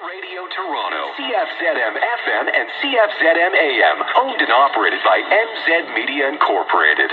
Radio Toronto, CFZM FM and CFZM AM, owned and operated by MZ Media Incorporated.